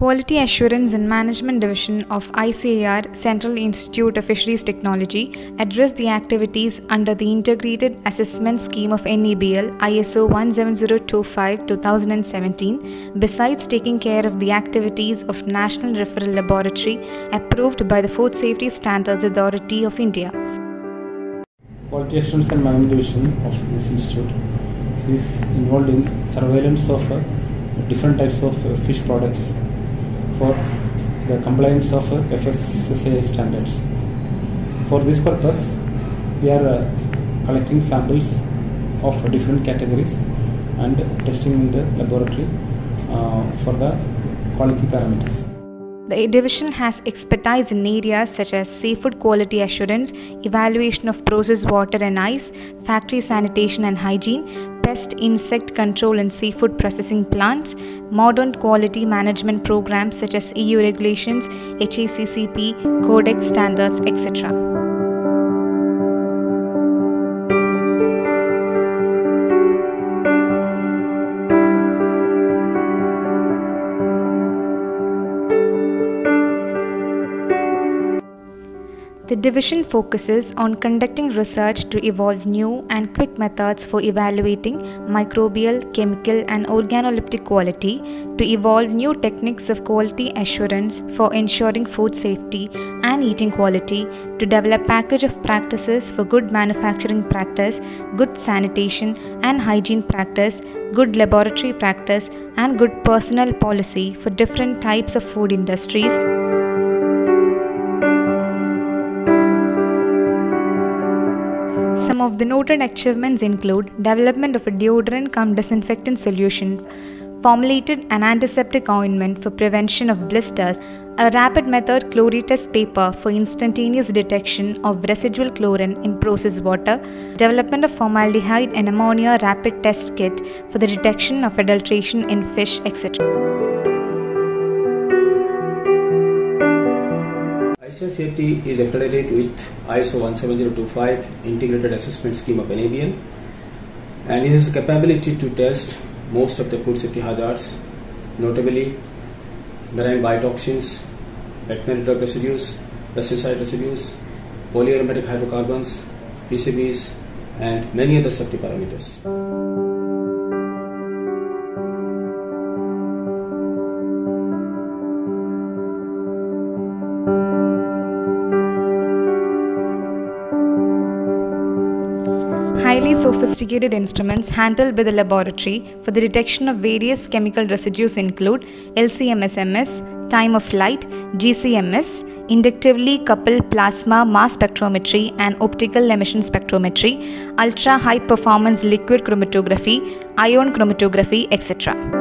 Quality Assurance and Management Division of ICAR Central Institute of Fisheries Technology address the activities under the Integrated Assessment Scheme of NABL ISO 17025-2017 besides taking care of the activities of National Referral Laboratory approved by the Food Safety Standards Authority of India. Quality Assurance and Management Division of this institute is involved in surveillance of uh, different types of uh, fish products for the compliance of FSSAI standards. For this purpose, we are uh, collecting samples of different categories and testing in the laboratory uh, for the quality parameters. The division has expertise in areas such as seafood quality assurance, evaluation of processed water and ice, factory sanitation and hygiene, pest insect control in seafood processing plants, modern quality management programs such as EU regulations, HACCP, Codex standards, etc. The division focuses on conducting research to evolve new and quick methods for evaluating microbial, chemical, and organoleptic quality, to evolve new techniques of quality assurance for ensuring food safety and eating quality, to develop package of practices for good manufacturing practice, good sanitation and hygiene practice, good laboratory practice, and good personal policy for different types of food industries. Some of the noted achievements include development of a deodorant cum disinfectant solution, formulated an antiseptic ointment for prevention of blisters, a rapid method chloritest paper for instantaneous detection of residual chlorine in processed water, development of formaldehyde and ammonia rapid test kit for the detection of adulteration in fish, etc. ICAR CIFT is accredited with ISO 17025 Integrated Assessment Scheme of NABL and it has capability to test most of the food safety hazards, notably marine biotoxins, veterinary drug residues, pesticide residues, polyaromatic hydrocarbons, PCBs, and many other safety parameters. Sophisticated instruments handled by the laboratory for the detection of various chemical residues include LCMSMS, time of flight, GCMS, inductively coupled plasma mass spectrometry and optical emission spectrometry, ultra high performance liquid chromatography, ion chromatography, etc.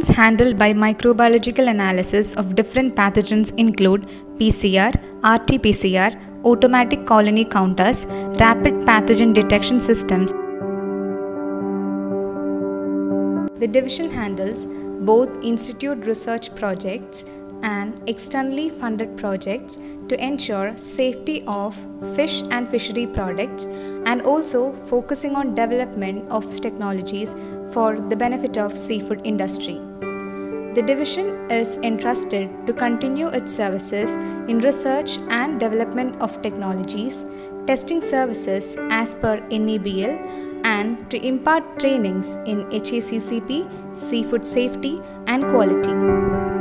Instruments handled by microbiological analysis of different pathogens include PCR, RT-PCR, automatic colony counters, rapid pathogen detection systems. The division handles both institute research projects and externally funded projects to ensure safety of fish and fishery products and also focusing on development of technologies for the benefit of seafood industry. The division is entrusted to continue its services in research and development of technologies, testing services as per NABL and to impart trainings in HACCP, seafood safety and quality.